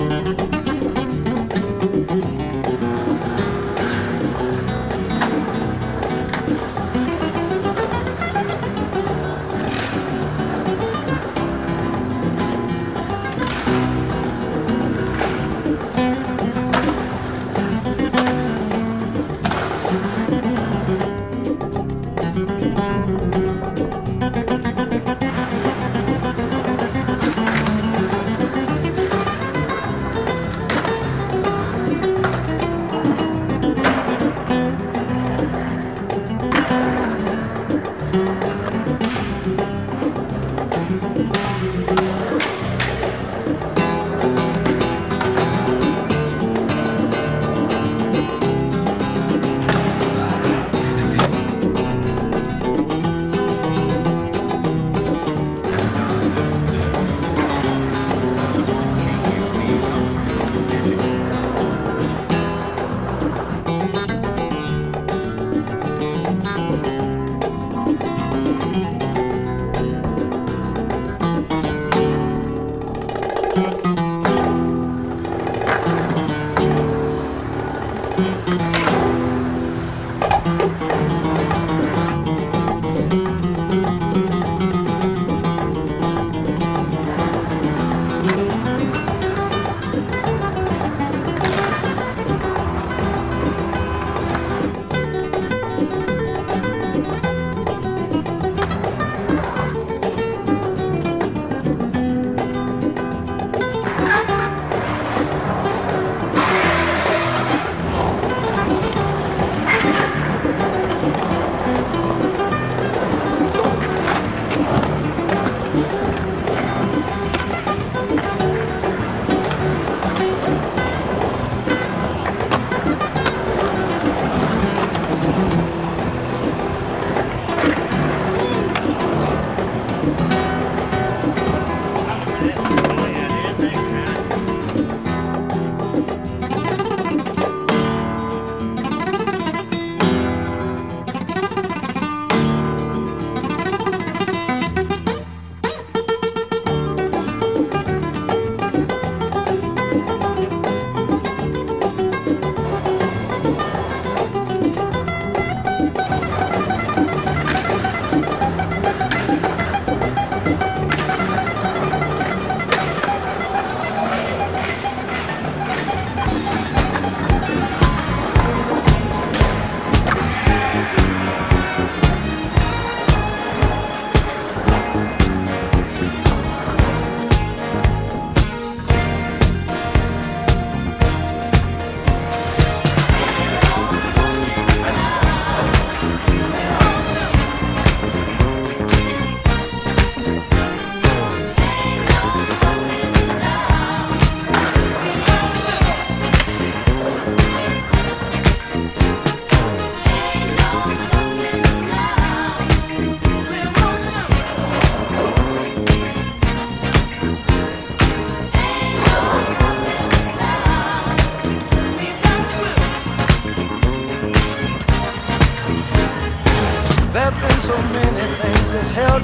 Música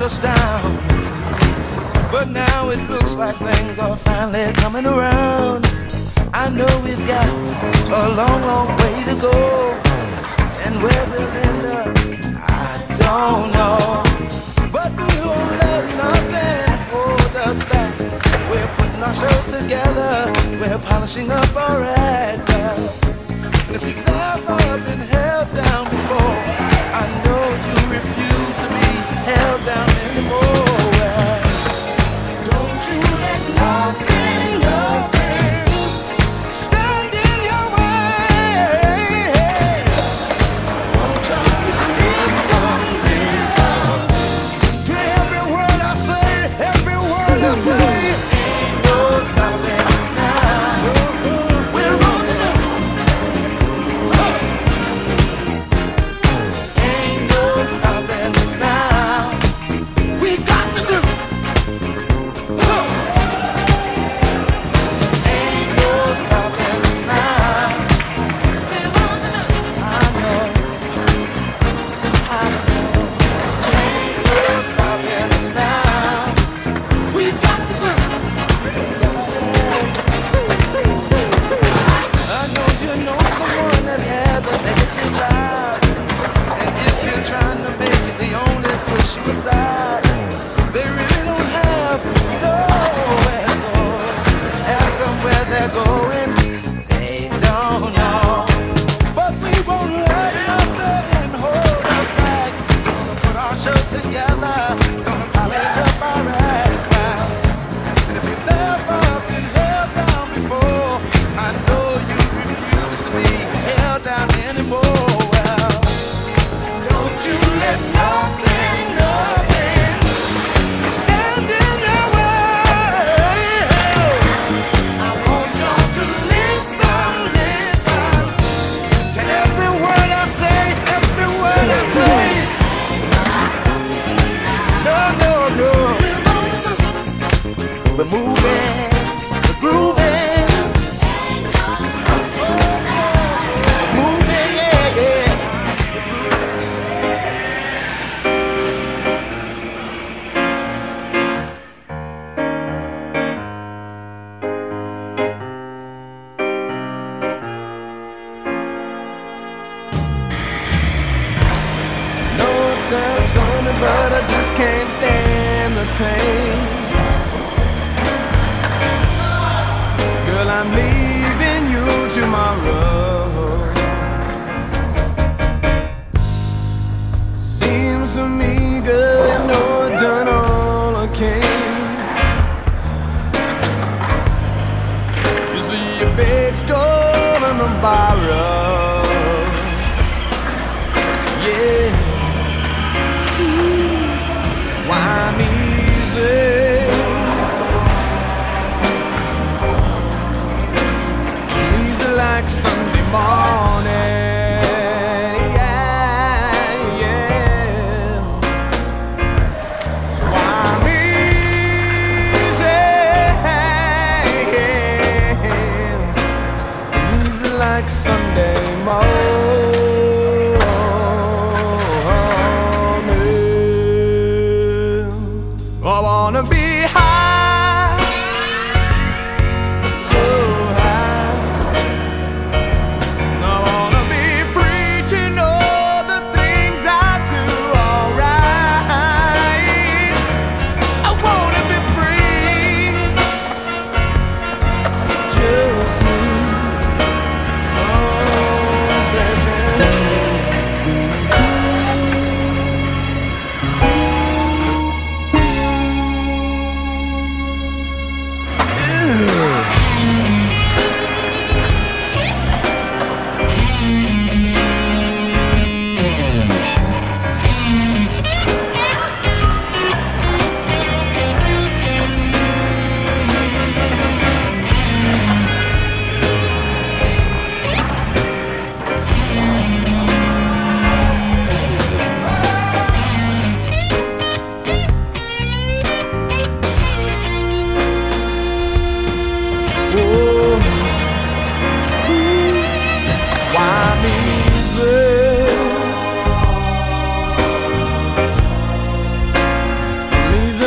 us down. But now it looks like things are finally coming around. I know we've got a long, long way to go. And where we'll end up, I don't know. But we won't let nothing hold us back. We're putting our show together. We're polishing up our act. together. Gonna polish up our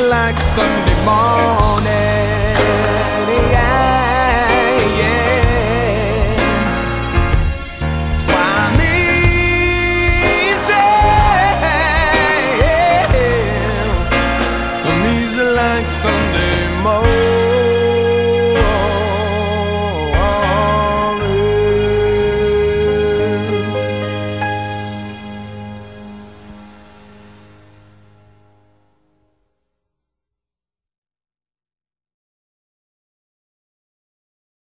like Sunday morning. Yeah, yeah. Why I'm easy. I'm easy like Sunday.